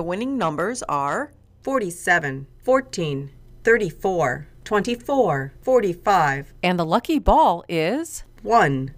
The winning numbers are 47, 14, 34, 24, 45, and the lucky ball is 1.